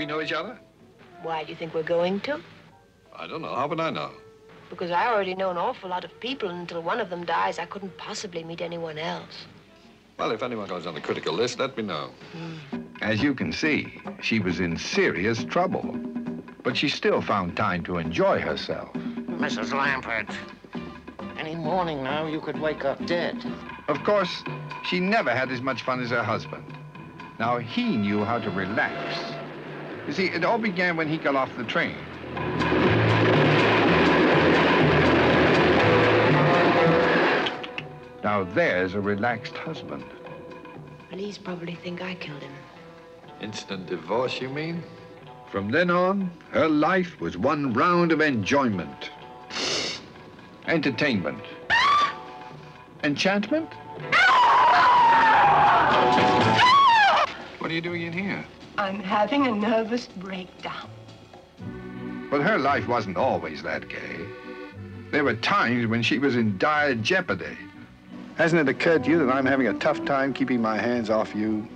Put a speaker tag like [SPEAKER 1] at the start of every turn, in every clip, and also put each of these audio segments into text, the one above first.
[SPEAKER 1] each other?
[SPEAKER 2] Why do you think we're going to?
[SPEAKER 1] I don't know. How would I know?
[SPEAKER 2] Because I already know an awful lot of people, and until one of them dies, I couldn't possibly meet anyone else.
[SPEAKER 1] Well, if anyone goes on the critical list, let me know. Hmm.
[SPEAKER 3] As you can see, she was in serious trouble. But she still found time to enjoy herself.
[SPEAKER 4] Mrs. Lampert, any morning now, you could wake up dead.
[SPEAKER 3] Of course, she never had as much fun as her husband. Now, he knew how to relax. You see, it all began when he got off the train. Now, there's a relaxed husband.
[SPEAKER 2] Police probably think I killed him.
[SPEAKER 1] Instant divorce, you mean?
[SPEAKER 3] From then on, her life was one round of enjoyment. Entertainment. Enchantment?
[SPEAKER 1] What are you doing in here?
[SPEAKER 2] I'm having a nervous breakdown.
[SPEAKER 3] But her life wasn't always that gay. There were times when she was in dire jeopardy.
[SPEAKER 5] Hasn't it occurred to you that I'm having a tough time keeping my hands off you?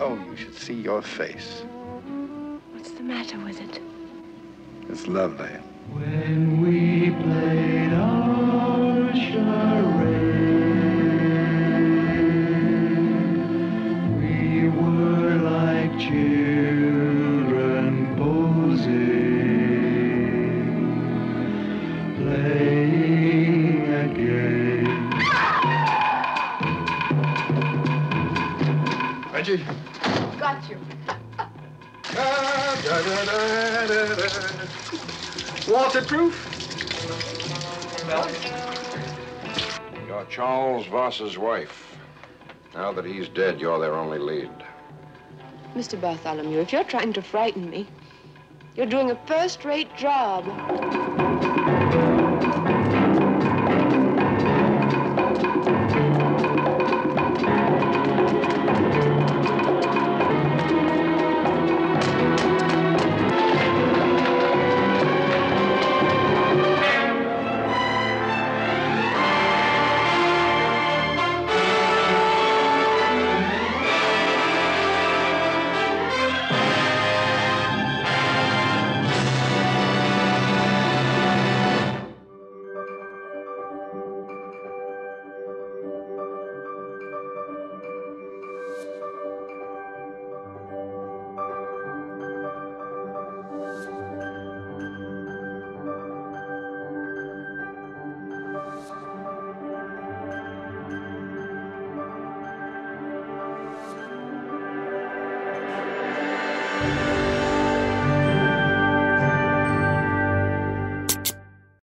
[SPEAKER 5] Oh, you should see your face.
[SPEAKER 2] What's the matter with it?
[SPEAKER 5] It's lovely.
[SPEAKER 6] When we played
[SPEAKER 1] Reggie?
[SPEAKER 2] Got you.
[SPEAKER 1] Waterproof?
[SPEAKER 7] You're Charles Voss's wife. Now that he's dead, you're their only lead.
[SPEAKER 2] Mr. Bartholomew, if you're trying to frighten me, you're doing a first-rate job.